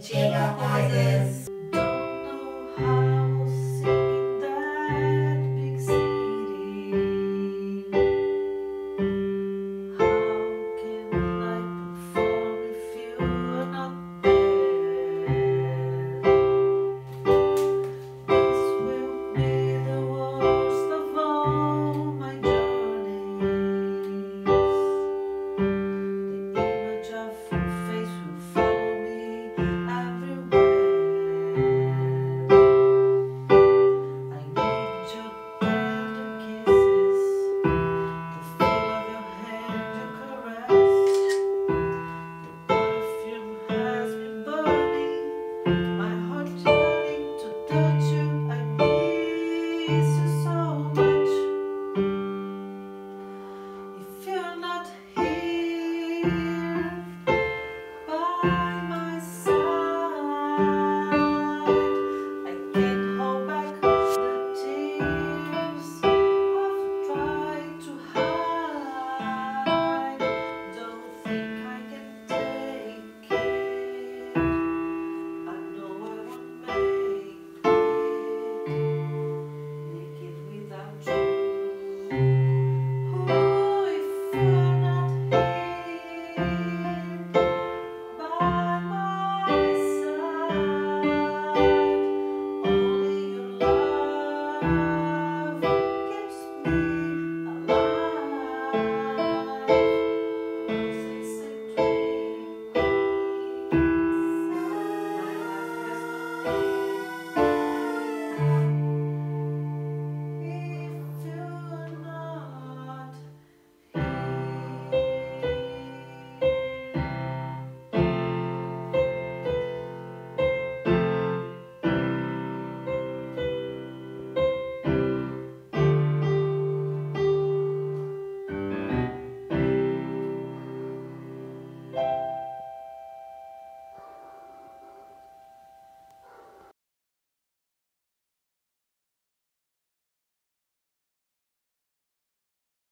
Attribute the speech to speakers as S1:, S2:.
S1: sem se Thank you.